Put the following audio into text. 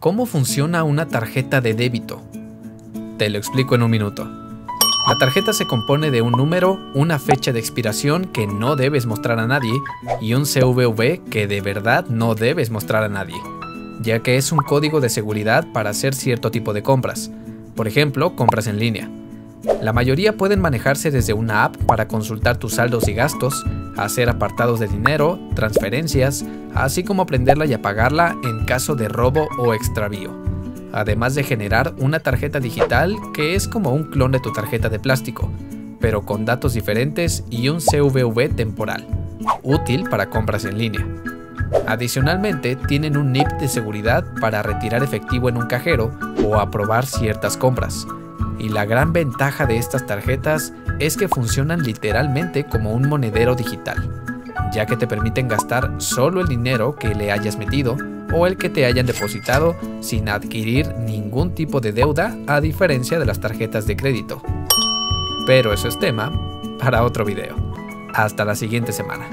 ¿Cómo funciona una tarjeta de débito? Te lo explico en un minuto. La tarjeta se compone de un número, una fecha de expiración que no debes mostrar a nadie y un CVV que de verdad no debes mostrar a nadie, ya que es un código de seguridad para hacer cierto tipo de compras, por ejemplo, compras en línea. La mayoría pueden manejarse desde una app para consultar tus saldos y gastos, hacer apartados de dinero, transferencias, así como prenderla y apagarla en caso de robo o extravío. Además de generar una tarjeta digital que es como un clon de tu tarjeta de plástico, pero con datos diferentes y un CVV temporal, útil para compras en línea. Adicionalmente, tienen un NIP de seguridad para retirar efectivo en un cajero o aprobar ciertas compras. Y la gran ventaja de estas tarjetas es que funcionan literalmente como un monedero digital, ya que te permiten gastar solo el dinero que le hayas metido o el que te hayan depositado sin adquirir ningún tipo de deuda a diferencia de las tarjetas de crédito. Pero eso es tema para otro video. Hasta la siguiente semana.